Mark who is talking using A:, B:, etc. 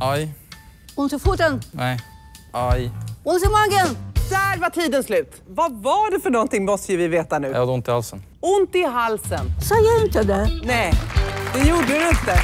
A: Aj.
B: Ont i foten.
A: Nej. Aj.
B: Ont i magen.
C: Där var tiden slut. Vad var det för någonting måste ju vi veta nu.
A: Jag hade ont i halsen.
C: Ont i halsen.
B: Sa jag inte det?
C: Nej, det gjorde du inte.